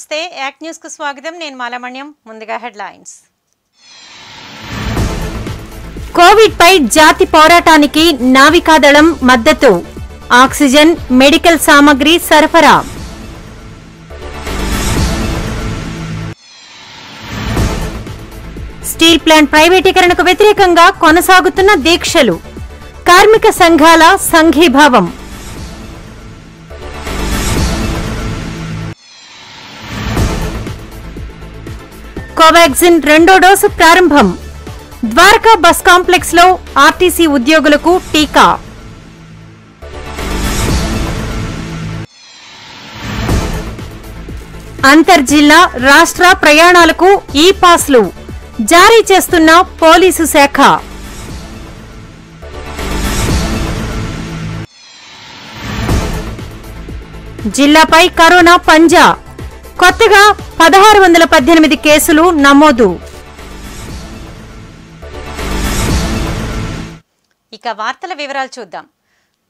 నమస్తే. యాక్ట్ న్యూస్కు స్వాగతం. నేను మాలమణ్యం. ముందుగా హెడ్లైన్స్. కోవిడ్ పై జాతి పోరాటానికి నావికాదళం మద్దతు. ఆక్సిజన్ మెడికల్ సామగ్రి సరఫరా. స్టీల్ ప్లాంట్ ప్రైవేటీకరణకు వ్యతిరేకంగా కొనసాగుతున్న దీక్షలు. కార్మిక సంఘాల సంఘీభావం. కోవాక్సిన్ రెండో డోసు ప్రారంభం. ద్వారకా బస్ కాంప్లెక్స్లో ఆర్టీసీ ఉద్యోగులకు టీకా. అంతర్జిల్లా రాష్ట్ర ప్రయాణాలకు ఈ పాస్లు జారీ చేస్తున్న పోలీసు శాఖ. జిల్లాపై కరోనా పంజా కొత్తగా పదహారు వందల పద్దెనిమిది కేసులు నమోదు. ఇక వార్తల వివరాలు చూద్దాం.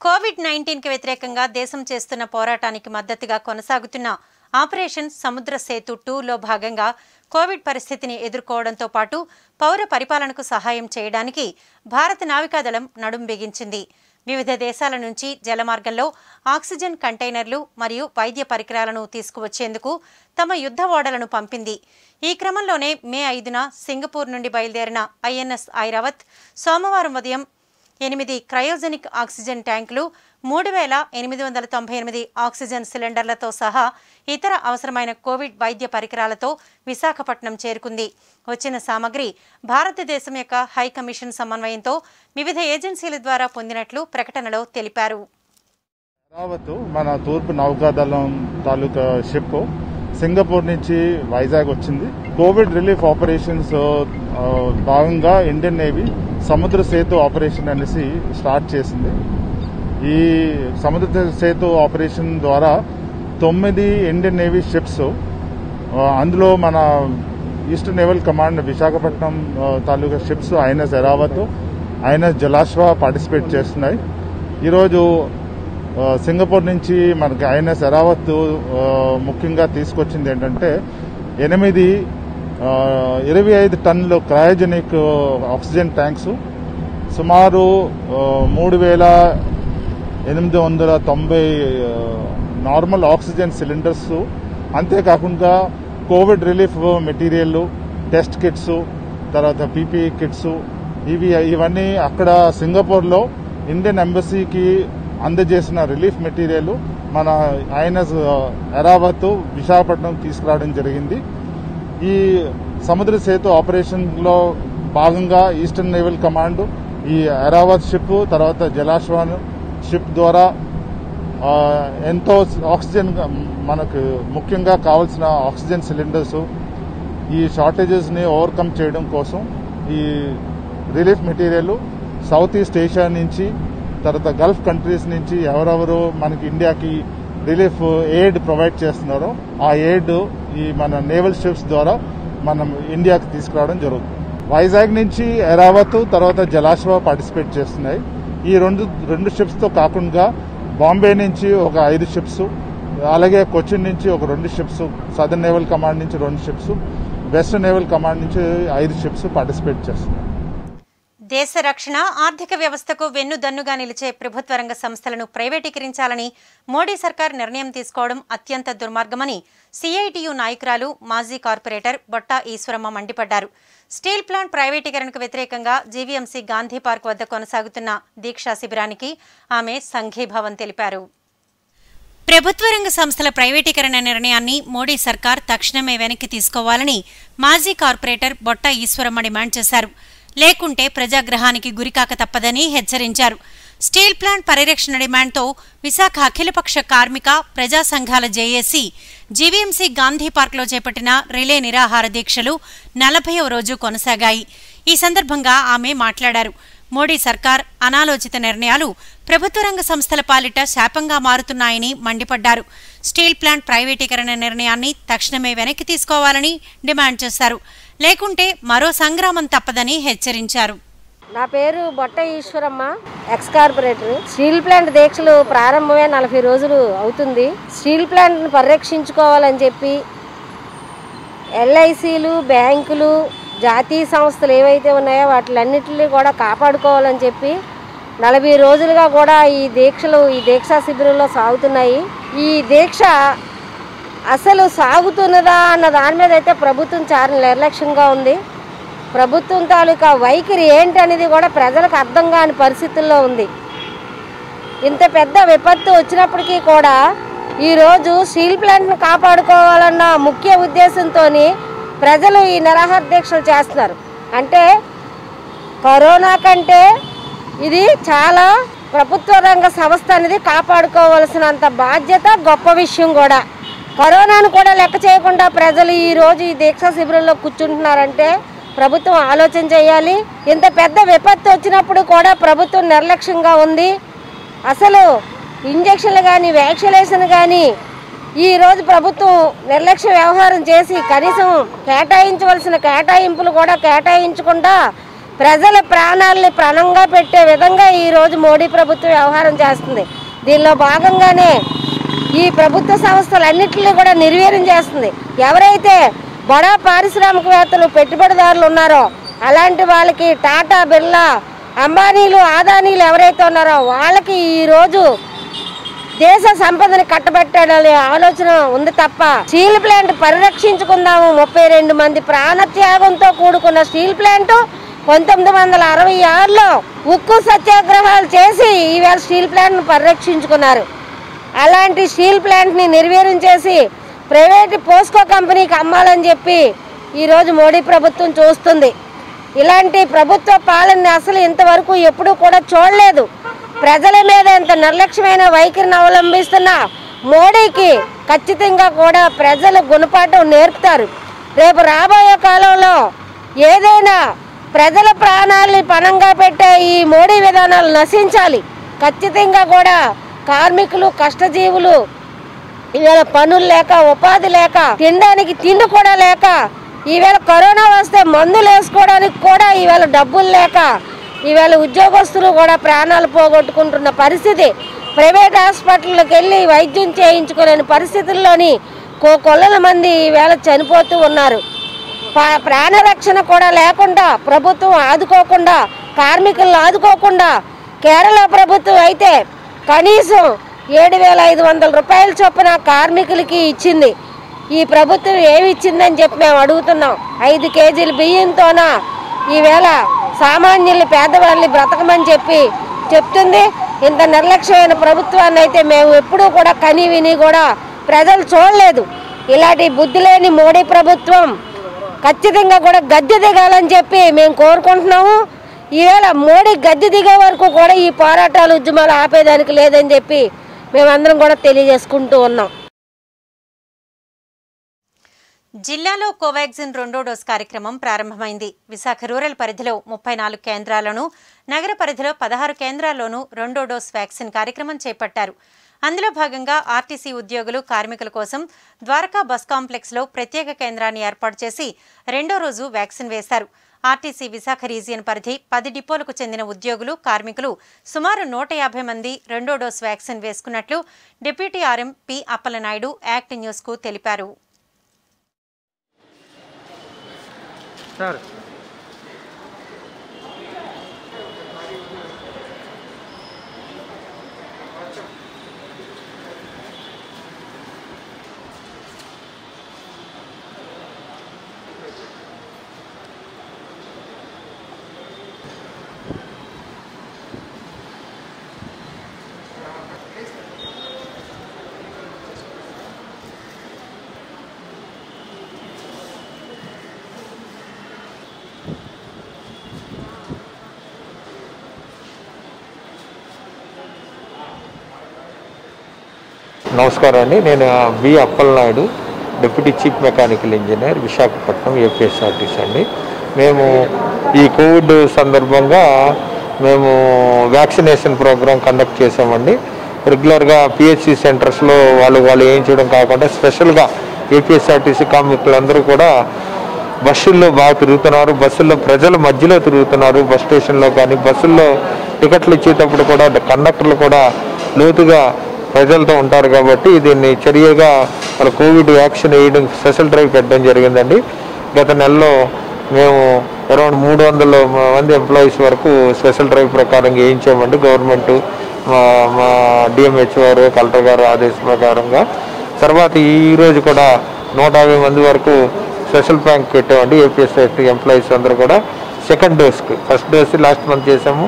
కోవిడ్ నైన్టీన్కి వ్యతిరేకంగా దేశం చేస్తున్న పోరాటానికి మద్దతుగా కొనసాగుతున్న ఆపరేషన్ సముద్ర సేతు టూలో భాగంగా కోవిడ్ పరిస్థితిని ఎదుర్కోవడంతో పాటు పౌర పరిపాలనకు సహాయం చేయడానికి భారత నావికాదళం నడుం బిగించింది. వివిధ దేశాల నుంచి జలమార్గంలో ఆక్సిజన్ కంటైనర్లు మరియు వైద్య పరికరాలను తీసుకువచ్చేందుకు తమ యుద్ధ ఓడలను పంపింది. ఈ క్రమంలోనే మే ఐదున సింగపూర్ నుండి బయలుదేరిన ఐఎన్ఎస్ ఐరావత్ సోమవారం ఉదయం ఎనిమిది క్రయోజెనిక్ ఆక్సిజన్ ట్యాంకులు మూడు వేల ఎనిమిది వందల తొంభై ఎనిమిది ఆక్సిజన్ సిలిండర్లతో సహా ఇతర అవసరమైన కోవిడ్ వైద్య పరికరాలతో విశాఖపట్నం చేరుకుంది. వచ్చిన సామగ్రి భారతదేశం యొక్క హై కమిషన్ సమన్వయంతో వివిధ ఏజెన్సీల ద్వారా పొందినట్లు ప్రకటనలో తెలిపారు. మన తూర్పు నౌకాదళం తాలూకా షిప్ సింగపూర్ నుంచి వైజాగ్ వచ్చింది. కోవిడ్ రిలీఫ్ ఆపరేషన్స్ భాగంగా Indian navy Samudra Setu operation అనేసి స్టార్ట్ చేసింది. ఈ సముద్ర సేతు ఆపరేషన్ ద్వారా తొమ్మిది ఇండియన్ నేవీ షిప్స్ అందులో మన ఈస్ట్ నేవల్ కమాండ్ విశాఖపట్నం తాలూకా ships INS Airavat INS Jalashwa participate చేస్తున్నాయి. ఈరోజు సింగపూర్ నుంచి మనకి ఐఎన్ఎస్ ఎరావత్ ముఖ్యంగా తీసుకొచ్చింది ఏంటంటే ఎనిమిది ఇరవై ఐదు టన్నులు క్రయోజెనిక్ ఆక్సిజన్ ట్యాంక్స్ సుమారు మూడు వేల ఎనిమిది వందల తొంభై నార్మల్ ఆక్సిజన్ సిలిండర్స్ అంతేకాకుండా Covid relief material test kits తర్వాత పీపీఈ కిట్స్ ఇవి ఇవన్నీ అక్కడ సింగపూర్లో ఇండియన్ ఎంబసీకి అందజేసిన రిలీఫ్ మెటీరియల్ మన ఆయన ఎరావత్ విశాఖపట్నం తీసుకురావడం జరిగింది. ఈ సముద్ర సేతు ఆపరేషన్లో భాగంగా ఈస్టర్న్ నేవల్ కమాండ్ ఈ ఎరావత్ షిప్ తర్వాత జలాశ్వాన్ షిప్ ద్వారా ఎంతో ఆక్సిజన్ మనకు ముఖ్యంగా కావాల్సిన ఆక్సిజన్ సిలిండర్స్ ఈ షార్టేజెస్ని ఓవర్కమ్ చేయడం కోసం ఈ relief material south east Asia నుంచి తర్వాత గల్ఫ్ కంట్రీస్ నుంచి ఎవరెవరు మనకి ఇండియాకి రిలీఫ్ ఎయిడ్ ప్రొవైడ్ చేస్తున్నారో ఆ ఎయిడ్ ఈ మన నేవల్ షిప్స్ ద్వారా మనం ఇండియాకి తీసుకురావడం జరుగుతుంది. వైజాగ్ నుంచి ఎరావత్ తర్వాత జలాశ్వ పార్టిసిపేట్ చేస్తున్నాయి. ఈ రెండు రెండు షిప్స్తో కాకుండా బాంబే నుంచి ఒక ఐదు షిప్స్ అలాగే కొచ్చిన్ నుంచి ఒక రెండు షిప్స్ సదర్న్ నేవల్ కమాండ్ నుంచి రెండు షిప్స్ వెస్ట్ నేవల్ కమాండ్ నుంచి ఐదు షిప్స్ పార్టిసిపేట్ చేస్తున్నాయి దేశ రక్షణ ఆర్థిక వ్యవస్థకు వెన్నుదన్నుగా నిలిచే ప్రభుత్వ రంగ సంస్థలను ప్రైవేటీకరించాలని మోడీ సర్కార్ నిర్ణయం తీసుకోవడం అత్యంత దుర్మార్గమని సిఐటియు నాయకురాలు మాజీ కార్పొరేటర్ బొట్టా ఈశ్వరమ్మ మండిపడ్డారు. స్టీల్ ప్లాంట్ ప్రైవేటీకరణకు వ్యతిరేకంగా జీవీఎంసీ గాంధీ పార్క్ వద్ద కొనసాగుతున్న దీక్షా శిబిరానికి ఆమె సంఘీభావం తెలిపారు. ప్రభుత్వ రంగ సంస్థల ప్రైవేటీకరణ నిర్ణయాన్ని మోడీ సర్కార్ తక్షణమే వెనక్కి తీసుకోవాలని మాజీ కార్పొరేటర్ బొట్ట ఈశ్వరమ్మ డిమాండ్ చేశారు. లేకుంటే ప్రజాగ్రహానికి గురికాక తప్పదని హెచ్చరించారు. స్టీల్ ప్లాంట్ పరిరక్షణ డిమాండ్తో విశాఖ అఖిలపక్ష కార్మిక ప్రజా సంఘాల జేఏసీ జీవీఎంసీ గాంధీ పార్క్లో చేపట్టిన రిలే నిరాహార దీక్షలు నలభైవ రోజు కొనసాగాయి. ఈ సందర్భంగా ఆమె మాట్లాడారు. మోడీ సర్కార్ అనాలోచిత నిర్ణయాలు ప్రభుత్వ రంగ సంస్థల పాలిట శాపంగా మారుతున్నాయని మండిపడ్డారు. స్టీల్ ప్లాంట్ ప్రైవేటీకరణ నిర్ణయాన్ని తక్షణమే వెనక్కి తీసుకోవాలని డిమాండ్ చేశారు. లేకుంటే మరో సంగ్రామం తప్పదని హెచ్చరించారు. నా పేరు Botta Eswaramma ex corporator steel plant దీక్షలు ప్రారంభమే నలభై రోజులు అవుతుంది. స్టీల్ ప్లాంట్ను పరిరక్షించుకోవాలని చెప్పి ఎల్ఐసీలు బ్యాంకులు జాతీయ సంస్థలు ఏవైతే ఉన్నాయో వాటిలన్నిటిని కూడా కాపాడుకోవాలని చెప్పి నలభై రోజులుగా కూడా ఈ దీక్షలు ఈ దీక్షా శిబిరంలో సాగుతున్నాయి. ఈ దీక్ష అసలు సాగుతున్నదా అన్న దాని మీద అయితే ప్రభుత్వం చాలా నిర్లక్ష్యంగా ఉంది. ప్రభుత్వం తాలూకా వైఖరి ఏంటనేది కూడా ప్రజలకు అర్థం కాని పరిస్థితుల్లో ఉంది. ఇంత పెద్ద విపత్తు వచ్చినప్పటికీ కూడా ఈరోజు స్టీల్ ప్లాంట్ను కాపాడుకోవాలన్న ముఖ్య ఉద్దేశంతో ప్రజలు ఈ నిరాహార దీక్షలు చేస్తున్నారు. అంటే కరోనా కంటే ఇది చాలా ప్రభుత్వ రంగ సంస్థ అనేది కాపాడుకోవాల్సినంత బాధ్యత గొప్ప విషయం కూడా. కరోనాను కూడా లెక్క చేయకుండా ప్రజలు ఈ రోజు ఈ దీక్షా శిబిరంలో కూర్చుంటున్నారంటే ప్రభుత్వం ఆలోచన చేయాలి. ఇంత పెద్ద విపత్తు వచ్చినప్పుడు కూడా ప్రభుత్వం నిర్లక్ష్యంగా ఉంది. అసలు ఇంజక్షన్లు కానీ వ్యాక్సినేషన్ కానీ ఈరోజు ప్రభుత్వం నిర్లక్ష్య వ్యవహారం చేసి కనీసం కేటాయించవలసిన కేటాయింపులు కూడా కేటాయించకుండా ప్రజల ప్రాణాలని ప్రాణంగా పెట్టే విధంగా ఈరోజు మోడీ ప్రభుత్వం వ్యవహారం చేస్తుంది. దీనిలో భాగంగానే ఈ ప్రభుత్వ సంస్థలన్నింటినీ కూడా నిర్వీర్యం చేస్తుంది. ఎవరైతే బడా పారిశ్రామికవేత్తలు పెట్టుబడిదారులు ఉన్నారో అలాంటి వాళ్ళకి టాటా బిర్లా అంబానీలు ఆదానీలు ఎవరైతే ఉన్నారో వాళ్ళకి ఈరోజు దేశ సంపదని కట్టబెట్టాలనే ఆలోచన ఉంది తప్ప స్టీల్ ప్లాంట్ పరిరక్షించుకుందాము ముప్పై రెండు మంది ప్రాణత్యాగంతో కూడుకున్న స్టీల్ ప్లాంట్ పంతొమ్మిది వందల అరవై ఆరులో ఉక్కు సత్యాగ్రహాలు చేసి ఈవేళ స్టీల్ ప్లాంట్ను పరిరక్షించుకున్నారు. అలాంటి స్టీల్ ప్లాంట్ని నిర్వీర్యం చేసి ప్రైవేట్ పోస్కో కంపెనీకి అమ్మాలని చెప్పి ఈరోజు మోడీ ప్రభుత్వం చూస్తుంది. ఇలాంటి ప్రభుత్వ పాలన అసలు ఇంతవరకు ఎప్పుడూ కూడా చూడలేదు. ప్రజల మీద ఎంత నిర్లక్ష్యమైన వైఖరిని అవలంబిస్తున్న మోడీకి ఖచ్చితంగా కూడా ప్రజలు గుణపాఠం నేర్పుతారు. రేపు రాబోయే కాలంలో ఏదైనా ప్రజల ప్రాణాలని పణంగా పెట్టే ఈ మోడీ విధానాలు నశించాలి. ఖచ్చితంగా కూడా కార్మికులు కష్టజీవులు ఈవేళ పనులు లేక ఉపాధి లేక తినడానికి తిండి కూడా లేక ఈవేళ కరోనా వస్తే మందులు వేసుకోవడానికి కూడా ఈవేళ డబ్బులు లేక ఈవేళ ఉద్యోగస్తులు కూడా ప్రాణాలు పోగొట్టుకుంటున్న పరిస్థితి. ప్రైవేట్ హాస్పిటల్కి వెళ్ళి వైద్యం చేయించుకోలేని పరిస్థితుల్లోని కో కొల్లల మంది ఈవేళ చనిపోతూ ఉన్నారు. పా- ప్రాణరక్షణ కూడా లేకుండా ప్రభుత్వం ఆదుకోకుండా కార్మికులను ఆదుకోకుండా కేరళ ప్రభుత్వం అయితే కనీసం ఏడు వేల ఐదు వందల రూపాయల చొప్పున కార్మికులకి ఇచ్చింది. ఈ ప్రభుత్వం ఏమి ఇచ్చిందని చెప్పి మేము అడుగుతున్నాం. ఐదు కేజీల బియ్యంతోన ఈవేళ సామాన్యుల్ని పేదవాళ్ళని బ్రతకమని చెప్పి చెప్తుంది. ఇంత నిర్లక్ష్యమైన ప్రభుత్వాన్ని అయితే మేము ఎప్పుడూ కూడా కని విని కూడా ప్రజలు చూడలేదు. ఇలాంటి బుద్ధి లేని మోడీ ప్రభుత్వం ఖచ్చితంగా కూడా గద్దె దిగాలని చెప్పి మేము కోరుకుంటున్నాము. ఈవేళ మోడీ గద్దె దిగే వరకు కూడా ఈ పోరాటాలు ఉద్యమాలు ఆపేదానికి లేదని చెప్పి మేమందరం కూడా తెలియజేసుకుంటూ ఉన్నాం. జిల్లాలో కోవాక్సిన్ రెండో డోస్ కార్యక్రమం ప్రారంభమైంది. విశాఖ రూరల్ పరిధిలో ముప్పై నాలుగు కేంద్రాలను నగర పరిధిలో పదహారు కేంద్రాల్లోనూ రెండో డోస్ వ్యాక్సిన్ కార్యక్రమం చేపట్టారు. అందులో భాగంగా ఆర్టీసీ ఉద్యోగులు కార్మికుల కోసం ద్వారకా బస్ కాంప్లెక్స్లో ప్రత్యేక కేంద్రాన్ని ఏర్పాటు చేసి రెండో రోజు వ్యాక్సిన్ వేశారు. ఆర్టీసీ విశాఖ రీజియన్ పరిధి పది డిపోలకు చెందిన ఉద్యోగులు కార్మికులు సుమారు నూట యాభై మంది రెండో dose vaccine వేసుకున్నట్లు deputy RM P Appalanaidu act న్యూస్కు తెలిపారు. నమస్కారం అండి నేను B. Appalanaidu deputy chief mechanical engineer Visakhapatnam APSRTC అండి. మేము ఈ కోవిడ్ సందర్భంగా మేము వ్యాక్సినేషన్ ప్రోగ్రాం కండక్ట్ చేసామండి రెగ్యులర్గా పిహెచ్సి సెంటర్స్లో వాళ్ళు వాళ్ళు ఏం చేయడం కాకుండా స్పెషల్గా ఏపీఎస్ఆర్టీసీ కార్మికులందరూ కూడా బస్సుల్లో బాగా తిరుగుతున్నారు. బస్సుల్లో ప్రజల మధ్యలో తిరుగుతున్నారు. బస్ స్టేషన్లో కానీ బస్సుల్లో టికెట్లు ఇచ్చేటప్పుడు కూడా కండక్టర్లు కూడా లోతుగా ప్రజలతో ఉంటారు కాబట్టి దీన్ని చర్యగా వాళ్ళ కోవిడ్ వ్యాక్సిన్ వేయడం స్పెషల్ డ్రైవ్ పెట్టడం జరిగిందండి. గత నెలలో మేము అరౌండ్ మూడు వందల మంది ఎంప్లాయీస్ వరకు స్పెషల్ డ్రైవ్ ప్రకారం వేయించామండి. గవర్నమెంట్ మా మా డిఎంహెచ్ వారు కలెక్టర్ గారు ఆదేశ ప్రకారంగా. తర్వాత ఈరోజు కూడా నూట యాభై మంది వరకు స్పెషల్ బ్యాంక్ పెట్టామండి. ఏపీఎస్ ఎంప్లాయీస్ అందరూ కూడా సెకండ్ డోస్కి. ఫస్ట్ డోస్ లాస్ట్ మంత్ చేసాము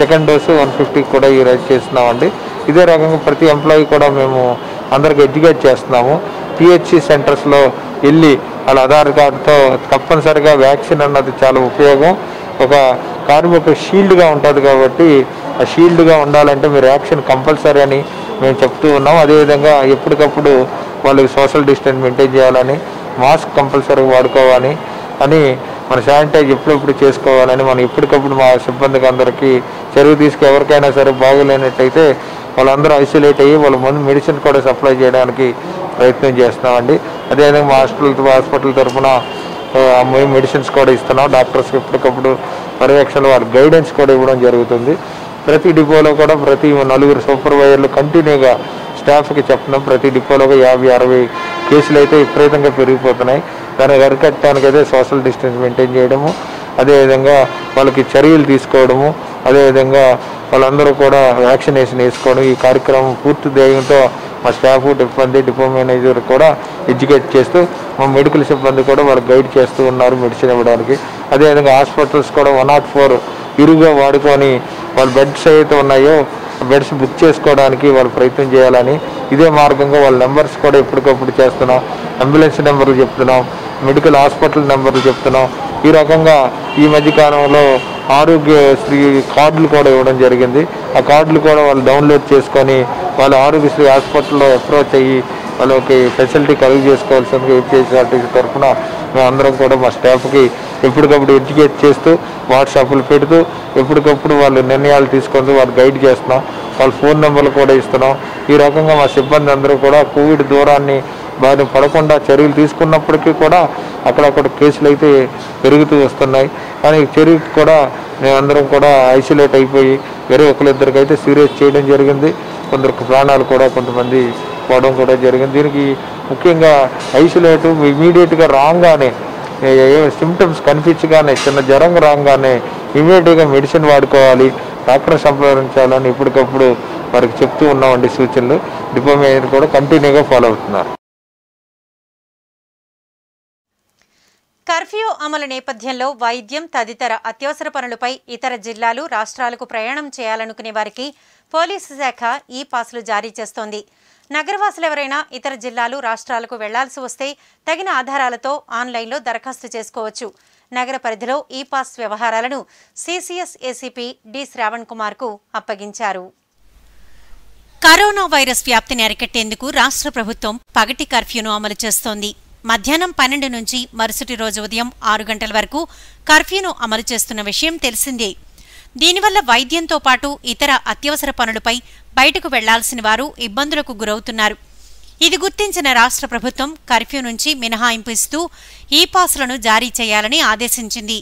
సెకండ్ డోసు వన్ ఫిఫ్టీకి కూడా ఈ చేస్తున్నామండి. ఇదే రకంగా ప్రతి ఎంప్లాయీ కూడా మేము అందరికి ఎడ్యుకేట్ చేస్తున్నాము. పిహెచ్సి సెంటర్స్లో వెళ్ళి వాళ్ళ ఆధార్ కార్డుతో తప్పనిసరిగా వ్యాక్సిన్ అన్నది చాలా ఉపయోగం. ఒక కార్మిక షీల్డ్గా ఉంటుంది కాబట్టి ఆ షీల్డ్గా ఉండాలంటే మీరు యాక్షన్ కంపల్సరీ అని మేము చెప్తూ ఉన్నాం. అదేవిధంగా ఎప్పటికప్పుడు వాళ్ళకి సోషల్ డిస్టెన్స్ మెయింటైన్ చేయాలని మాస్క్ కంపల్సరీ వాడుకోవాలి. అని మన శానిటైజ్ ఎప్పుడెప్పుడు చేసుకోవాలని మనం ఎప్పటికప్పుడు మా సిబ్బందికి అందరికీ చెరువు తీసుకు ఎవరికైనా సరే బాగోలేనట్టయితే వాళ్ళందరూ ఐసోలేట్ అయ్యి వాళ్ళ ముందు మెడిసిన్ కూడా సప్లై చేయడానికి ప్రయత్నం చేస్తున్నామండి. అదేవిధంగా మా హాస్పిటల్ హాస్పిటల్ తరఫున మేము మెడిసిన్స్ కూడా ఇస్తున్నాం. డాక్టర్స్కి ఎప్పటికప్పుడు పర్యవేక్షణ వాళ్ళ గైడెన్స్ కూడా ఇవ్వడం జరుగుతుంది. ప్రతి డిపోలో కూడా ప్రతి నలుగురు సూపర్వైజర్లు కంటిన్యూగా స్టాఫ్కి చెప్తున్నాం ప్రతి డిపోలో యాభై అరవై కేసులు అయితే విపరీతంగా పెరిగిపోతున్నాయి. దాన్ని అరికట్టడానికి అయితే సోషల్ డిస్టెన్స్ మెయింటైన్ చేయడము అదేవిధంగా వాళ్ళకి చర్యలు తీసుకోవడము అదేవిధంగా వాళ్ళందరూ కూడా వ్యాక్సినేషన్ వేసుకోవడం ఈ కార్యక్రమం పూర్తి ధ్యేయంతో మా స్టాఫ్ సిబ్బంది డిపో మేనేజర్ కూడా ఎడ్యుకేట్ చేస్తూ మా మెడికల్ సిబ్బంది కూడా వాళ్ళు గైడ్ చేస్తూ ఉన్నారు మెడిసిన్ ఇవ్వడానికి. అదేవిధంగా హాస్పిటల్స్ కూడా వన్ నాట్ ఫోర్ ఇరుగా వాడుకొని వాళ్ళ బెడ్స్ ఏవైతే ఉన్నాయో బెడ్స్ బుక్ చేసుకోవడానికి వాళ్ళు ప్రయత్నం చేయాలని ఇదే మార్గంగా వాళ్ళ నెంబర్స్ కూడా ఎప్పటికప్పుడు చేస్తున్నాం. అంబులెన్స్ నెంబర్లు చెప్తున్నాం. మెడికల్ హాస్పిటల్ నెంబర్లు చెప్తున్నాం. ఈ రకంగా ఈ మధ్య కాలంలో ఆరోగ్యశ్రీ కార్డులు కూడా ఇవ్వడం జరిగింది. ఆ కార్డులు కూడా వాళ్ళు డౌన్లోడ్ చేసుకొని వాళ్ళు ఆరోగ్యశ్రీ హాస్పిటల్లో అప్రోచ్ అయ్యి వాళ్ళకి ఫెసిలిటీ కలుగు చేసుకోవాల్సిందిగా ఏపీఎస్ఆర్టీసీ తరఫున మేము అందరం కూడా మా స్టాఫ్కి ఎప్పటికప్పుడు ఎడ్యుకేట్ చేస్తూ వాట్సాప్లు పెడుతూ ఎప్పటికప్పుడు వాళ్ళు నిర్ణయాలు తీసుకొని వాళ్ళు గైడ్ చేస్తున్నాం. వాళ్ళ ఫోన్ నెంబర్లు కూడా ఇస్తున్నాం. ఈ రకంగా మా సిబ్బంది అందరూ కూడా కోవిడ్ దూరాన్ని బాధ పడకుండా చర్యలు తీసుకున్నప్పటికీ కూడా అక్కడక్కడ కేసులు అయితే పెరుగుతూ వస్తున్నాయి. కానీ చర్యకి కూడా మేమందరం కూడా ఐసోలేట్ అయిపోయి వేరే ఒకరిద్దరికి అయితే సీరియస్ చేయడం జరిగింది. కొందరికి ప్రాణాలు కూడా కొంతమంది పోవడం కూడా జరిగింది. దీనికి ముఖ్యంగా ఐసోలేట్ ఇమీడియట్గా రాగానే సిమ్టమ్స్ కనిపించగానే చిన్న జ్వరం రాగానే ఇమీడియట్గా మెడిసిన్ వాడుకోవాలి డాక్టర్ సంప్రదించాలని ఇప్పటికప్పుడు వారికి చెప్తూ ఉన్నామండి సూచనలు. డిపోమేజర్ కూడా కంటిన్యూగా ఫాలో అవుతున్నారు. కర్ఫ్యూ అమలు నేపథ్యంలో వైద్యం తదితర అత్యవసర పనులపై ఇతర జిల్లాలు రాష్ట్రాలకు ప్రయాణం చేయాలనుకునే వారికి పోలీసు శాఖ ఈ పాసులు జారీ చేస్తోంది. నగరవాసులు ఎవరైనా ఇతర జిల్లాలు రాష్ట్రాలకు వెళ్ళాల్సి వస్తే తగిన ఆధారాలతో ఆన్లైన్లో దరఖాస్తు చేసుకోవచ్చు. నగర పరిధిలో ఈ పాస్ వ్యవహారాలను సిసిఎస్ ఏసీపీ డి శ్రావణ్ కుమార్కు అప్పగించారు. కరోనా వైరస్ వ్యాప్తిని అరికట్టేందుకు రాష్ట్ర ప్రభుత్వం పగటి కర్ఫ్యూను అమలు చేస్తోంది. మధ్యాహ్నం పన్నెండు నుంచి మరుసటి రోజు ఉదయం ఆరు గంటల వరకు కర్ఫ్యూను అమలు చేస్తున్న విషయం తెలిసిందే. దీనివల్ల వైద్యంతో పాటు ఇతర అత్యవసర పనులపై బయటకు వెళ్ళాల్సిన వారు ఇబ్బందులకు గురవుతున్నారు. ఇది గుర్తించిన రాష్ట్ర ప్రభుత్వం కర్ఫ్యూ నుంచి మినహాయింపు ఇస్తూ ఈ పాసులను జారీ చేయాలని ఆదేశించింది.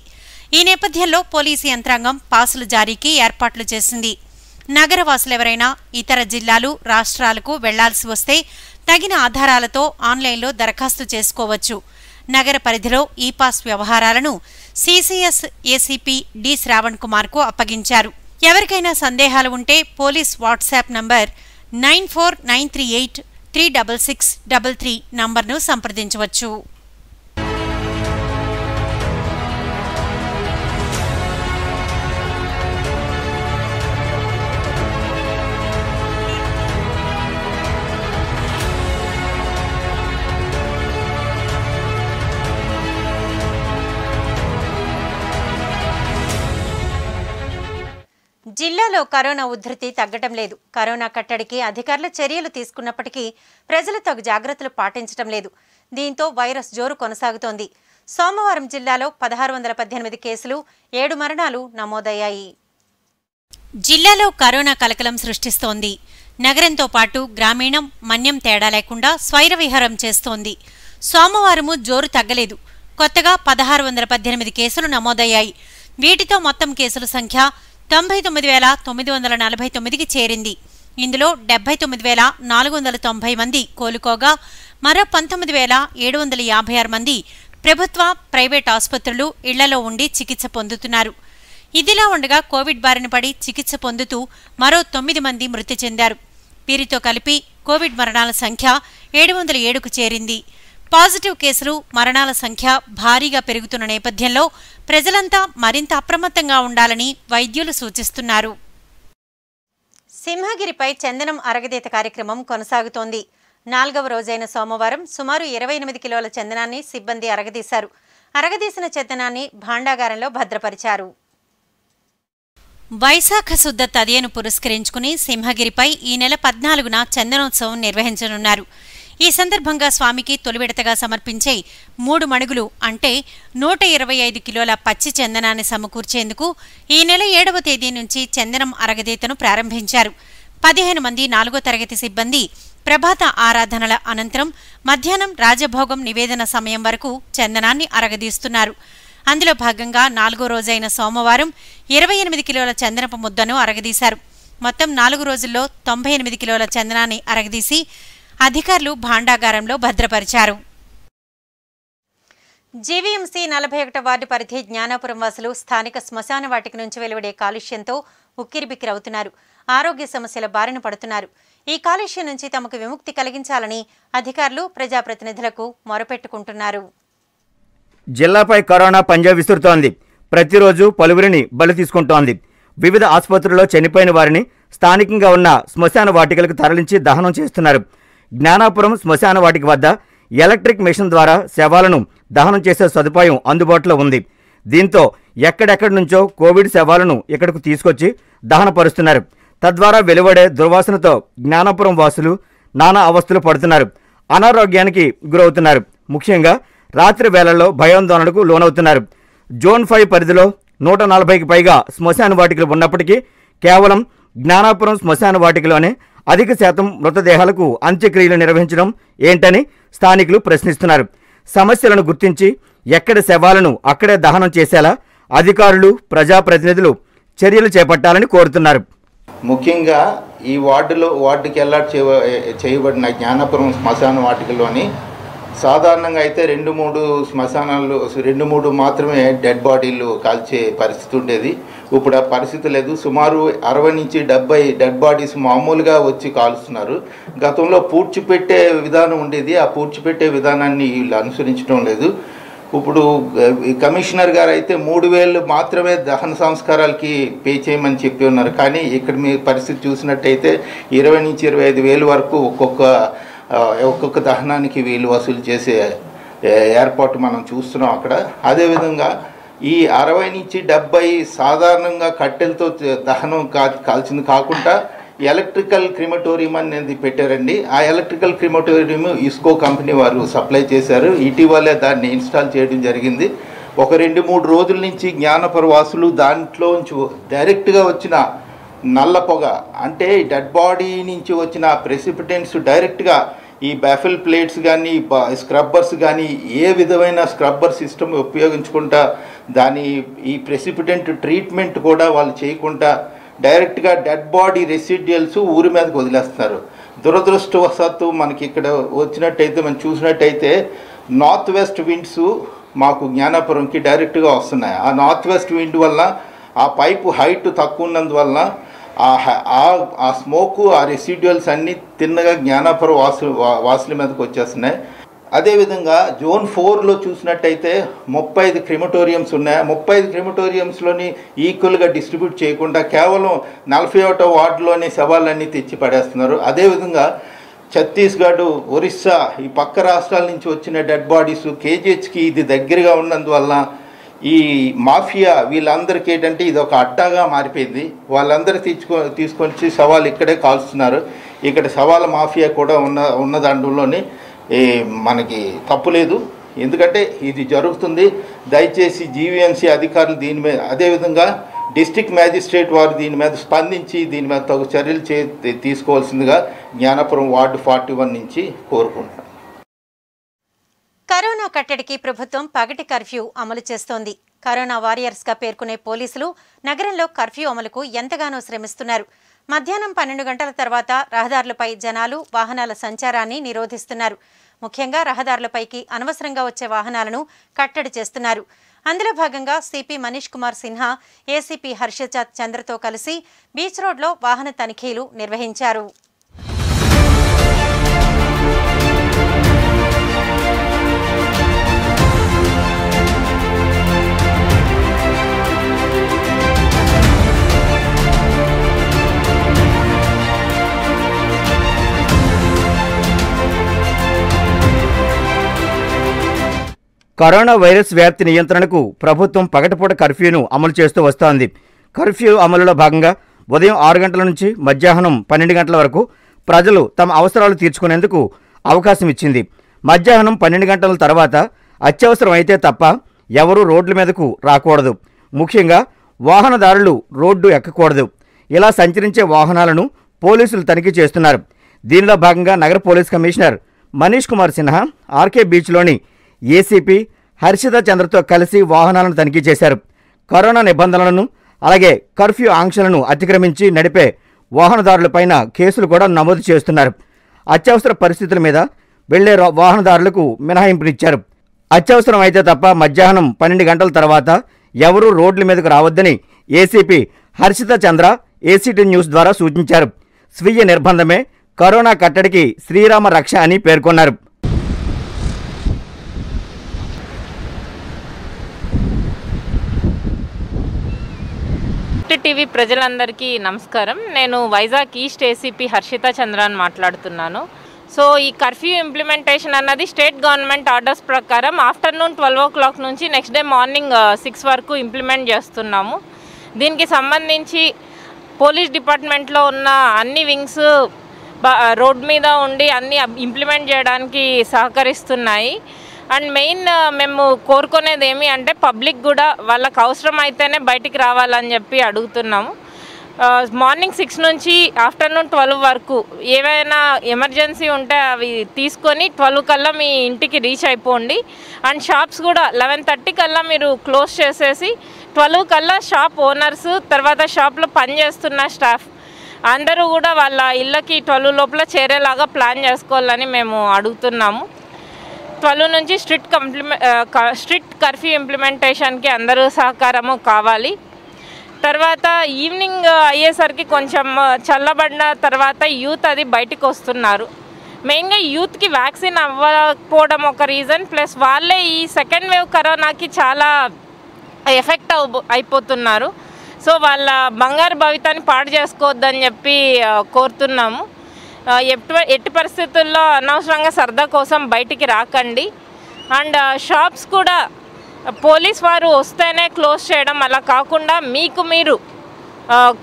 ఈ నేపథ్యంలో పోలీసు యంత్రాంగం పాసుల జారీకి ఏర్పాట్లు చేసింది. నగరవాసులెవరైనా ఇతర జిల్లాలు రాష్ట్రాలకు వెళ్ళాల్సి వస్తే తగిన ఆధారాలతో ఆన్లైన్లో దరఖాస్తు చేసుకోవచ్చు. నగర పరిధిలో ఈ పాస్ వ్యవహారాలను సిసిఎస్ ఏసీపీ డి శ్రావణ్ కుమార్కు అప్పగించారు. ఎవరికైనా సందేహాలు ఉంటే police WhatsApp number nine four nine three eight three double six double three నంబర్ను సంప్రదించవచ్చు. జిల్లాలో కరోనా ఉధృతి తగ్గటం లేదు. కరోనా కట్టడికి అధికారులు చర్యలు తీసుకున్నప్పటికీ ప్రజలు తగు జాగ్రత్తలు పాటించడం లేదు. దీంతో వైరస్ జోరు కొనసాగుతోంది. సోమవారం జిల్లాలో పదహారు వందల పద్దెనిమిది కేసులు ఏడు మరణాలు నమోదయ్యాయి. జిల్లాలో కరోనా కలకలం సృష్టిస్తోంది. నగరంతో పాటు గ్రామీణం మన్యం తేడా లేకుండా స్వైర విహారం చేస్తోంది. సోమవారము జోరు తగ్గలేదు. కొత్తగా పదహారు వందల పద్దెనిమిది కేసులు నమోదయ్యాయి. వీటితో మొత్తం కేసుల సంఖ్య తొంభై తొమ్మిది వేల తొమ్మిది వందల నలభై తొమ్మిదికి చేరింది. ఇందులో డెబ్బై తొమ్మిది వేల నాలుగు వందల తొంభై మంది కోలుకోగా మరో పంతొమ్మిది వేల ఏడు వందల యాభై ఆరు మంది ప్రభుత్వ ప్రైవేట్ ఆసుపత్రులు ఇళ్ళలో ఉండి చికిత్స పొందుతున్నారు. ఇదిలా ఉండగా కోవిడ్ బారిన పడి చికిత్స పొందుతూ మరో తొమ్మిది మంది మృతి చెందారు. వీరితో కలిపి కోవిడ్ మరణాల సంఖ్య ఏడు వందల ఏడుకు చేరింది. పాజిటివ్ కేసులు మరణాల సంఖ్య భారీగా పెరుగుతున్న నేపథ్యంలో ప్రజలంతా మరింత అప్రమత్తంగా ఉండాలని వైద్యులు సూచిస్తున్నారు. సింహగిరిపై చందనం అరగదీత కార్యక్రమం కొనసాగుతోంది. నాలుగవ రోజైన సోమవారం సుమారు ఇరవై ఎనిమిది కిలోల చందనాన్ని సిబ్బంది అరగదీశారు. అరగదీసిన చందనాన్ని భాండాగారంలో భద్రపరిచారు. వైశాఖ శుద్ధ తదియను పురస్కరించుకుని సింహగిరిపై ఈ నెల పద్నాలుగున చందనోత్సవం నిర్వహించనున్నారు. ఈ సందర్భంగా స్వామికి తొలి విడతగా సమర్పించే మూడు మణుగులు అంటే నూట ఇరవై ఐదు కిలోల పచ్చి చందనాన్ని సమకూర్చేందుకు ఈ నెల ఏడవ తేదీ నుంచి చందనం అరగదీతను ప్రారంభించారు. పదిహేను మంది నాలుగో తరగతి సిబ్బంది ప్రభాత ఆరాధనల అనంతరం మధ్యాహ్నం రాజభోగం నివేదన సమయం వరకు చందనాన్ని అరగదీస్తున్నారు. అందులో భాగంగా నాలుగో రోజైన సోమవారం ఇరవై ఎనిమిది కిలోల చందనపు ముద్దను అరగదీశారు. మొత్తం నాలుగు రోజుల్లో తొంభై ఎనిమిది కిలోల చందనాన్ని అరగదీసి అధికారులు భాండాగారంలో భద్రపరిచారు. జీవీఎంసీ నలభై ఒకటో వార్డు పరిధి జ్ఞానాపురం వాసులు స్థానిక శ్మశాన వాటిక నుంచి వెలువడే కాలుష్యంతో ఉక్కిరిబిక్కిరవుతున్నారు ఆరోగ్య సమస్యల బారిన పడుతున్నారు. ఈ కాలుష్యం నుంచి తమకు విముక్తి కలిగించాలని అధికారులు ప్రజాప్రతినిధులకు మొరపెట్టుకుంటున్నారు. జిల్లాపై కరోనా పంజా విసురుతోంది. ప్రతిరోజు పలువురిని బలి తీసుకుంటోంది. వివిధ ఆసుపత్రుల్లో చనిపోయిన వారిని స్థానికంగా ఉన్న శ్మశాన వాటికలకు తరలించి దహనం చేస్తున్నారు. జ్ఞానాపురం శ్మశాన వాటిక వద్ద ఎలక్ట్రిక్ మిషన్ ద్వారా శవాలను దహనం చేసే సదుపాయం అందుబాటులో ఉంది. దీంతో ఎక్కడెక్కడి నుంచో కోవిడ్ శవాలను ఇక్కడకు తీసుకొచ్చి దహనపరుస్తున్నారు. తద్వారా వెలువడే దుర్వాసనతో జ్ఞానాపురం వాసులు నానా అవస్థలు పడుతున్నారు. అనారోగ్యానికి గురవుతున్నారు. ముఖ్యంగా రాత్రి వేళల్లో భయాందోళనకు లోనవుతున్నారు. జోన్ ఫైవ్ పరిధిలో నూట నలభైకి పైగా శ్మశాన వాటికలు ఉన్నప్పటికీ కేవలం జ్ఞానాపురం శ్మశాన వాటికలోనే అధిక శాతం మృతదేహాలకు అంత్యక్రియలు నిర్వహించడం ఏంటని స్థానికులు ప్రశ్నిస్తున్నారు. సమస్యలను గుర్తించి ఎక్కడ శవాలను అక్కడే దహనం చేసేలా అధికారులు ప్రజాప్రతినిధులు చర్యలు చేపట్టాలని కోరుతున్నారు. ముఖ్యంగా ఈ వార్డులో వార్డుకి ఎల్లాట్ చేయ చేయబడిన జ్ఞానపురం శ్మశాన వాటికలోని సాధారణంగా అయితే రెండు మూడు శ్మశానాలు రెండు మూడు మాత్రమే డెడ్ బాడీలు కాల్చే పరిస్థితి ఉండేది. ఇప్పుడు ఆ పరిస్థితి లేదు. సుమారు అరవై నుంచి డెబ్బై డెడ్ బాడీస్ మామూలుగా వచ్చి కాలుస్తున్నారు. గతంలో పూడ్చిపెట్టే విధానం ఉండేది. ఆ పూడ్చిపెట్టే విధానాన్ని వీళ్ళు అనుసరించడం లేదు. ఇప్పుడు కమిషనర్ గారు అయితే మూడు వేలు మాత్రమే దహన సంస్కారాలకి పే చేయమని చెప్పి ఉన్నారు. కానీ ఇక్కడ మీ పరిస్థితి చూసినట్టయితే ఇరవై నుంచి ఇరవై ఐదు వేలు వరకు ఒక్కొక్క ఒక్కొక్క దహనానికి వీళ్ళు వసూలు చేసే ఏర్పాటు మనం చూస్తున్నాం అక్కడ. అదేవిధంగా ఈ అరవై నుంచి డెబ్బై సాధారణంగా కట్టెలతో దహనం కా కాల్చింది కాకుండా ఎలక్ట్రికల్ క్రిమటోరియం అనేది పెట్టారండి. ఆ ఎలక్ట్రికల్ క్రిమటోరియం ఇస్కో కంపెనీ వారు సప్లై చేశారు. ఇటీవలే దాన్ని ఇన్స్టాల్ చేయడం జరిగింది. ఒక రెండు మూడు రోజుల నుంచి జ్ఞానపరవాసులు దాంట్లో నుంచి డైరెక్ట్గా వచ్చిన నల్ల పొగ. అంటే డెడ్ బాడీ నుంచి వచ్చిన ప్రెసిపిటెంట్స్ డైరెక్ట్గా ఈ బ్యాఫిల్ ప్లేట్స్ కానీ స్క్రబ్బర్స్ కానీ ఏ విధమైన స్క్రబ్బర్ సిస్టమ్ ఉపయోగించుకుంటా దాని ఈ ప్రెసిపిటెంట్ ట్రీట్మెంట్ కూడా వాళ్ళు చేయకుండా డైరెక్ట్గా డెడ్ బాడీ రెసిడ్యుయల్స్ ఊరి మీదకి వదిలేస్తున్నారు. దురదృష్టవశాత్తు మనకి ఇక్కడ వచ్చినట్టయితే మనం చూసినట్టయితే నార్త్ వెస్ట్ విండ్స్ మాకు జ్ఞానాపురంకి డైరెక్ట్గా వస్తున్నాయి. ఆ నార్త్ వెస్ట్ విండ్ వల్ల ఆ పైపు హైట్ తక్కువ ఉన్నందువల్ల ఆ హ- ఆ- స్మోక్ స్మోకు ఆ రెసిడ్యువల్స్ అన్నీ తిన్నగా జ్ఞానాపురం వాసు వాసుల మీదకి వచ్చేస్తున్నాయి. అదేవిధంగా జోన్ ఫోర్లో చూసినట్టయితే ముప్పై ఐదు క్రిమటోరియంస్ ఉన్నాయి. ముప్పై ఐదు క్రిమటోరియంస్లోని ఈక్వల్గా డిస్ట్రిబ్యూట్ చేయకుండా కేవలం నలభై ఒకటో వార్డులోని శవాలన్నీ తెచ్చి పడేస్తున్నారు. అదేవిధంగా ఛత్తీస్గఢ్ ఒరిస్సా ఈ పక్క రాష్ట్రాల నుంచి వచ్చిన డెడ్ బాడీస్ కేజీహెచ్కి ఇది దగ్గరగా ఉన్నందువల్ల ఈ మాఫియా వీళ్ళందరికీ ఏంటంటే ఇది ఒక అడ్డాగా మారిపోయింది. వాళ్ళందరూ తీసుకొ వచ్చి సవాలు ఇక్కడే కాల్స్తున్నారు ఇక్కడ సవాల్ మాఫియా కూడా ఉన్న ఉన్న దాంట్లోనే ఈ మనకి తప్పు లేదు. ఎందుకంటే ఇది జరుగుతుంది. దయచేసి జీవీఎంసీ అధికారులు దీని మీద అదేవిధంగా డిస్ట్రిక్ట్ మ్యాజిస్ట్రేట్ వారు దీని మీద స్పందించి దీని మీద తగు చర్యలు చే తీసుకోవాల్సిందిగా జ్ఞానపురం వార్డు ఫార్టీ వన్ నుంచి కోరుకుంటున్నాను. కరోనా కట్టడికి ప్రభుత్వం పగటి కర్ఫ్యూ అమలు చేస్తోంది. కరోనా వారియర్స్గా పేర్కొనే పోలీసులు నగరంలో కర్ఫ్యూ అమలుకు ఎంతగానో శ్రమిస్తున్నారు. మధ్యాహ్నం పన్నెండు గంటల తర్వాత రహదారులపై జనాలు వాహనాల సంచారాన్ని నిరోధిస్తున్నారు. ముఖ్యంగా రహదారులపైకి అనవసరంగా వచ్చే వాహనాలను కట్టడి చేస్తున్నారు. అందులో భాగంగా సిపి మనీష్ కుమార్ సిన్హా ఏసీపీ హర్షచ చంద్రతో కలిసి బీచ్ రోడ్లో వాహన తనిఖీలు నిర్వహించారు. కరోనా వైరస్ వ్యాప్తి నియంత్రణకు ప్రభుత్వం పగటిపూట కర్ఫ్యూను అమలు చేస్తూ వస్తోంది. కర్ఫ్యూ అమలులో భాగంగా ఉదయం ఆరు గంటల నుంచి మధ్యాహ్నం పన్నెండు గంటల వరకు ప్రజలు తమ అవసరాలు తీర్చుకునేందుకు అవకాశం ఇచ్చింది. మధ్యాహ్నం పన్నెండు గంటల తర్వాత అత్యవసరం అయితే తప్ప ఎవరూ రోడ్ల మీదకు రాకూడదు. ముఖ్యంగా వాహనదారులు రోడ్డు ఎక్కకూడదు. ఇలా సంచరించే వాహనాలను పోలీసులు తనిఖీ చేస్తున్నారు. దీనిలో భాగంగా నగర police commissioner Manish Kumar Sinha RK బీచ్లోని ACP Harshita చంద్రతో కలిసి వాహనాలను తనిఖీ చేశారు. కరోనా నిబంధనలను అలాగే కర్ఫ్యూ ఆంక్షలను అతిక్రమించి నడిపే వాహనదారులపైన కేసులు కూడా నమోదు చేస్తున్నారు. అత్యవసర పరిస్థితుల మీద వెళ్ళే వాహనదారులకు మినహాయింపునిచ్చారు. అత్యవసరం అయితే తప్ప మధ్యాహ్నం పన్నెండు గంటల తర్వాత ఎవరూ రోడ్ల మీదకు రావద్దని ACP Harshita Chandra ACT news ద్వారా సూచించారు. స్వీయ నిర్బంధమే కరోనా కట్టడికి శ్రీరామ రక్ష అని పేర్కొన్నారు. హిట్ టీవీ ప్రజలందరికీ నమస్కారం. నేను వైజాగ్ ఈస్ట్ ఏసీపీ హర్షిత చంద్రాన్ మాట్లాడుతున్నాను. సో ఈ కర్ఫ్యూ ఇంప్లిమెంటేషన్ అన్నది స్టేట్ గవర్నమెంట్ ఆర్డర్స్ ప్రకారం ఆఫ్టర్నూన్ ట్వెల్వ్ ఓ క్లాక్ నుంచి నెక్స్ట్ డే మార్నింగ్ సిక్స్ వరకు ఇంప్లిమెంట్ చేస్తున్నాము. దీనికి సంబంధించి పోలీస్ డిపార్ట్మెంట్లో ఉన్న అన్ని వింగ్స్ రోడ్ మీద ఉండి అన్ని ఇంప్లిమెంట్ చేయడానికి సహకరిస్తున్నాయి. అండ్ మెయిన్ uh, మేము కోరుకునేది ఏమి అంటే పబ్లిక్ కూడా వాళ్ళకి అవసరం అయితేనే బయటికి రావాలని చెప్పి అడుగుతున్నాము. Uh, మార్నింగ్ సిక్స్ నుంచి ఆఫ్టర్నూన్ ట్వెల్వ్ వరకు ఏవైనా ఎమర్జెన్సీ ఉంటే అవి తీసుకొని ట్వెల్వ్ కల్లా మీ ఇంటికి రీచ్ అయిపోండి. అండ్ షాప్స్ కూడా లెవెన్ థర్టీ కల్లా మీరు క్లోజ్ చేసేసి ట్వెల్వ్ కల్లా షాప్ ఓనర్స్ తర్వాత షాప్లో పనిచేస్తున్న స్టాఫ్ అందరూ కూడా వాళ్ళ ఇళ్ళకి ట్వెల్వ్ లోపల చేరేలాగా ప్లాన్ చేసుకోవాలని మేము అడుగుతున్నాము. ట్వెల్వ్ నుంచి స్ట్రిక్ట్ కంప్లిమె స్ట్రిక్ట్ కర్ఫ్యూ ఇంప్లిమెంటేషన్కి అందరూ సహకారము కావాలి. తర్వాత ఈవినింగ్ అయ్యేసరికి కొంచెం చల్లబడిన తర్వాత యూత్ అది బయటికి వస్తున్నారు మెయిన్గా యూత్కి వ్యాక్సిన్ అవ్వకపోవడం ఒక రీజన్ ప్లస్ వాళ్ళే ఈ సెకండ్ వేవ్ కరోనాకి చాలా ఎఫెక్ట్ అయిపోతున్నారు. సో వాళ్ళ బంగారు భవితాన్ని పాడు చేసుకోవద్దని చెప్పి కోరుతున్నాము. ఎట్టి ఎట్టి పరిస్థితుల్లో అనవసరంగా సరదా కోసం బయటికి రాకండి. అండ్ షాప్స్ కూడా పోలీస్ వారు వస్తేనే క్లోజ్ చేయడం అలా కాకుండా మీకు మీరు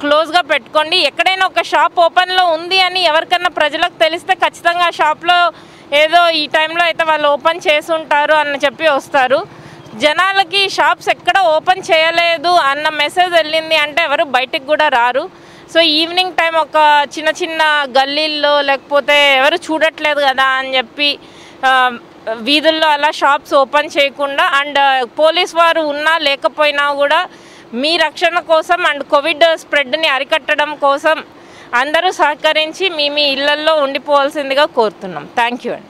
క్లోజ్గా పెట్టుకోండి. ఎక్కడైనా ఒక షాప్ ఓపెన్లో ఉంది అని ఎవరికన్నా ప్రజలకు తెలిస్తే ఖచ్చితంగా ఆ షాప్లో ఏదో ఈ టైంలో అయితే వాళ్ళు ఓపెన్ చేసి ఉంటారు అని చెప్పి వస్తారు. జనాలకి షాప్స్ ఎక్కడ ఓపెన్ చేయలేదు అన్న మెసేజ్ వెళ్ళింది అంటే ఎవరు బయటికి కూడా రారు. సో ఈవినింగ్ టైం ఒక చిన్న చిన్న గల్లీల్లో లేకపోతే ఎవరు చూడట్లేదు కదా అని చెప్పి వీధుల్లో అలా షాప్స్ ఓపెన్ చేయకుండా అండ్ పోలీస్ వారు ఉన్నా లేకపోయినా కూడా మీ రక్షణ కోసం అండ్ కోవిడ్ స్ప్రెడ్ని అరికట్టడం కోసం అందరూ సహకరించి మీ మీ ఇళ్ళల్లో ఉండిపోవాల్సిందిగా కోరుతున్నాం. థ్యాంక్ యూ అండి.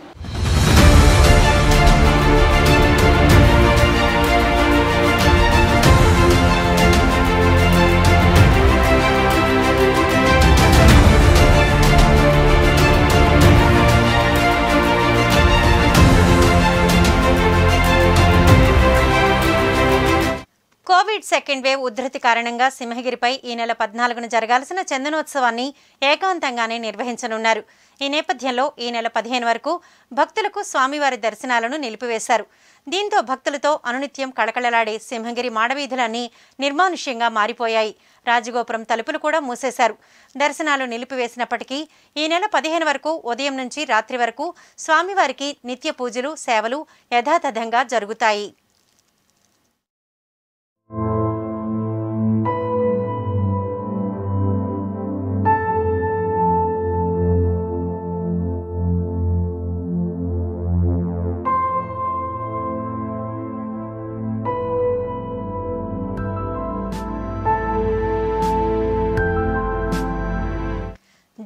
కోవిడ్ సెకండ్ వేవ్ ఉధృతి కారణంగా సింహగిరిపై ఈ నెల పద్నాలుగున జరగాల్సిన చందనోత్సవాన్ని ఏకాంతంగానే నిర్వహించనున్నారు. ఈ నేపథ్యంలో ఈ నెల పదిహేను వరకు భక్తులకు స్వామివారి దర్శనాలను నిలిపివేశారు. దీంతో భక్తులతో అనునిత్యం కళకళలాడే సింహగిరి మాడవీధులన్నీ నిర్మానుష్యంగా మారిపోయాయి. రాజగోపురం తలుపులు కూడా మూసేశారు. దర్శనాలు నిలిపివేసినప్పటికీ ఈ నెల పదిహేను వరకు ఉదయం నుంచి రాత్రి వరకు స్వామివారికి నిత్య పూజలు సేవలు యథాతథంగా జరుగుతాయి.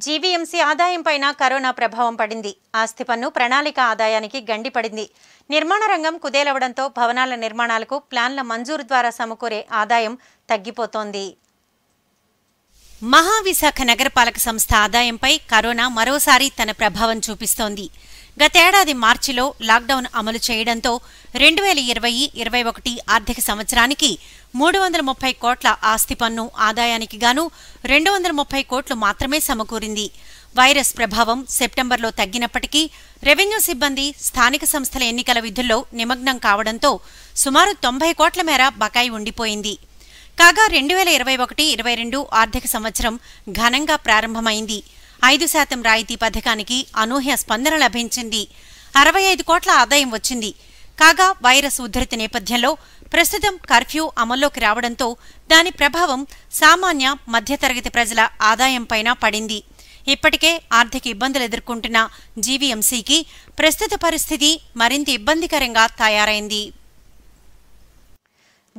జీవీఎంసీ ఆదాయంపైన కరోనా ప్రభావం పడింది. ఆస్తి పన్ను ప్రణాళిక ఆదాయానికి గండి పడింది. నిర్మాణ రంగం కుదేలవడంతో భవనాల నిర్మాణాలకు ప్లాన్ల మంజూరు ద్వారా సమకూరే ఆదాయం తగ్గిపోతోంది. మహావిశాఖ నగరపాలక సంస్థ ఆదాయంపై కరోనా మరోసారి తన ప్రభావం చూపిస్తోంది. గతేడాది మార్చిలో లాక్డౌన్ అమలు చేయడంతో రెండు వేల ఇరవై ఇరవై ఒకటి ఆర్థిక సంవత్సరానికి మూడు వందల ముప్పై కోట్ల ఆస్తి పన్ను ఆదాయానికి గాను రెండు వందల ముప్పై కోట్లు మాత్రమే సమకూరింది. వైరస్ ప్రభావం సెప్టెంబర్లో తగ్గినప్పటికీ రెవెన్యూ సిబ్బంది స్థానిక సంస్థల ఎన్నికల విధుల్లో నిమగ్నం కావడంతో సుమారు తొంభై కోట్ల మేర బకాయి ఉండిపోయింది. కాగా రెండు వేల ఇరవై ఒకటి ఇరవై రెండు ఆర్థిక సంవత్సరం ఘనంగా ప్రారంభమైంది. ఐదు శాతం రాయితీ పథకానికి అనూహ్య స్పందన లభించింది. అరవై ఐదు కోట్ల ఆదాయం వచ్చింది. కాగా వైరస్ ఉధృతి నేపథ్యంలో ప్రస్తుతం కర్ఫ్యూ అమల్లోకి రావడంతో దాని ప్రభావం సామాన్య మధ్యతరగతి ప్రజల ఆదాయంపైన పడింది. ఇప్పటికే ఆర్థిక ఇబ్బందులు ఎదుర్కొంటున్న జీవీఎంసీకి ప్రస్తుత పరిస్థితి మరింత ఇబ్బందికరంగా తయారైంది.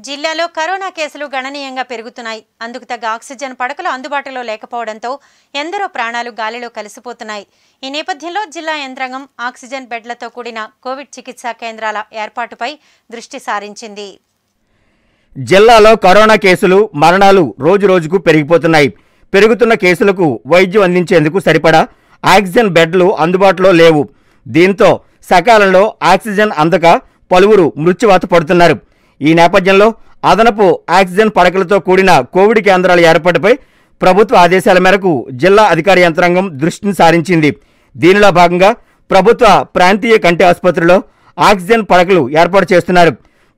జిల్లాలో కరోనా కేసులు గణనీయంగా పెరుగుతున్నాయి. అందుకు తగ్గ ఆక్సిజన్ పడకలు అందుబాటులో లేకపోవడంతో ఎందరో ప్రాణాలు గాలిలో కలిసిపోతున్నాయి. ఈ నేపథ్యంలో జిల్లా యంత్రాంగం ఆక్సిజన్ బెడ్లతో కూడిన కోవిడ్ చికిత్సా కేంద్రాల ఏర్పాటుపై దృష్టి సారించింది. జిల్లాలో కరోనా కేసులు మరణాలు రోజు రోజుకు పెరిగిపోతున్నాయి. పెరుగుతున్న కేసులకు వైద్యం అందించేందుకు సరిపడా ఆక్సిజన్ బెడ్లు అందుబాటులో లేవు. దీంతో సకాలంలో ఆక్సిజన్ అందక పలువురు మృత్యువాత పడుతున్నారు. ఈ నేపథ్యంలో అదనపు ఆక్సిజన్ పడకలతో కూడిన కోవిడ్ కేంద్రాల ఏర్పాటుపై ప్రభుత్వ ఆదేశాల మేరకు జిల్లా అధికార యంత్రాంగం దృష్టిని సారించింది. దీనిలో భాగంగా ప్రభుత్వ ప్రాంతీయ కంటి ఆసుపత్రిలో ఆక్సిజన్ పడకలు ఏర్పాటు చేస్తున్నారు.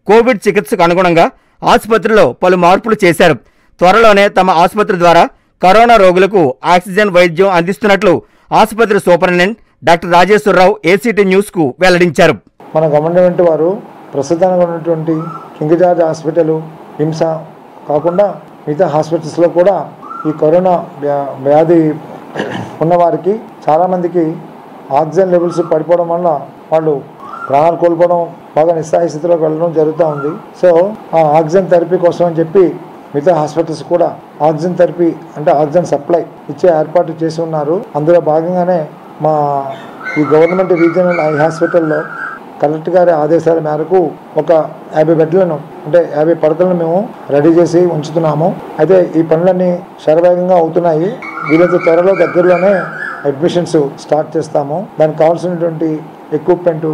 కోవిడ్ చికిత్సకు అనుగుణంగా ఆసుపత్రిలో పలు మార్పులు చేశారు. త్వరలోనే తమ ఆసుపత్రి ద్వారా కరోనా రోగులకు ఆక్సిజన్ వైద్యం అందిస్తున్నట్లు ఆసుపత్రి సూపరింటెండెంట్ డాక్టర్ రాజేశ్వరరావు ఏసీటీ న్యూస్కు వెల్లడించారు. మన గవర్నమెంట్ వారు ప్రస్తుతానికి ఉన్నటువంటి కింగ్ జార్జ్ హాస్పిటల్ హింస కాకుండా మిగతా హాస్పిటల్స్లో కూడా ఈ కరోనా వ్యా- వ్యాధి ఉన్నవారికి చాలామందికి ఆక్సిజన్ లెవెల్స్ పడిపోవడం వల్ల వాళ్ళు ప్రాణాలు కోల్పోవడం బాగా నిస్సాయ స్థితిలోకి వెళ్ళడం జరుగుతూ ఉంది. సో ఆ ఆక్సిజన్ థెరపీ కోసం అని చెప్పి మిగతా హాస్పిటల్స్ కూడా ఆక్సిజన్ థెరపీ అంటే ఆక్సిజన్ సప్లై ఇచ్చే ఏర్పాటు చేసి ఉన్నారు. అందులో భాగంగానే మా ఈ గవర్నమెంట్ రీజనల్ ఐ హాస్పిటల్లో కలెక్టర్ గారి ఆదేశాల మేరకు ఒక యాభై బెడ్లను అంటే యాభై పడకలను మేము రెడీ చేసి ఉంచుతున్నాము. అయితే ఈ పనులన్నీ శరవేగంగా అవుతున్నాయి. వీలైతే త్వరలో దగ్గరలోనే అడ్మిషన్స్ స్టార్ట్ చేస్తాము. దానికి కావాల్సినటువంటి ఎక్విప్మెంట్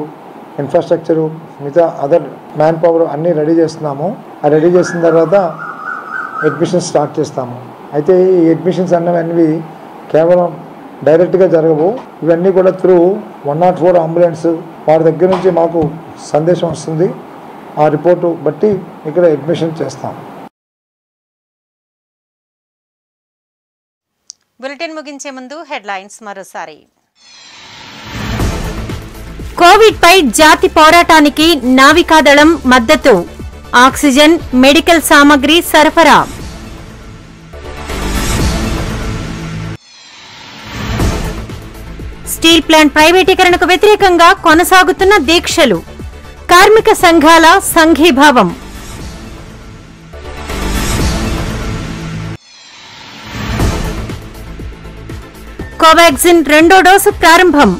ఇన్ఫ్రాస్ట్రక్చరు మిగతా అదర్ మ్యాన్ పవర్ అన్నీ రెడీ చేస్తున్నాము. ఆ రెడీ చేసిన తర్వాత అడ్మిషన్స్ స్టార్ట్ చేస్తాము. అయితే ఈ అడ్మిషన్స్ అన్నవన్నీ కేవలం డైరెక్ట్గా జరగవు. ఇవన్నీ కూడా through one nought four ambulance వారి దగ్గర నుంచి మాకు సందేశం వస్తుంది. ఆ రిపోర్టు బట్టి ఇక్కడ అడ్మిషన్ చేస్తాం. బులెటిన్ ముగించే ముందు హెడ్లైన్స్ మరోసారి. కోవిడ్ పై జాతి పోరాటానికి నావికాదళం మద్దతు. ఆక్సిజన్ మెడికల్ సామగ్రి సరఫరా. స్టీల్ ప్లాంట్ ప్రైవేటీకరణకు వ్యతిరేకంగా కొనసాగుతున్న దీక్షలు. కార్మిక సంఘాల సంఘీభావం. కోవాక్సిన్ రెండో డోసు ప్రారంభం.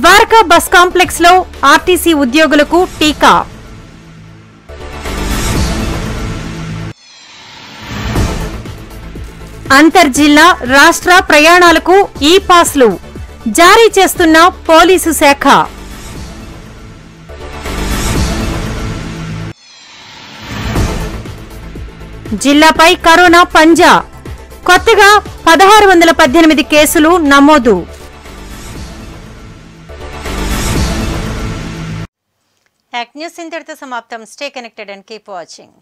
ద్వారకా బస్ కాంప్లెక్స్లో ఆర్టీసీ ఉద్యోగులకు టీకా. అంతర్జిల్లా రాష్ట్ర ప్రయాణాలకు ఈ పాస్లు. జారీ చేస్తున్న పోలీసు శాఖ. జిల్లాపై కరోనా పంజా. కొత్తగా పదహారు వందల పద్దెనిమిది కేసులు నమోదు. యాక్ట్ న్యూస్ ఇంతటితో సమాప్తం. Stay connected and keep watching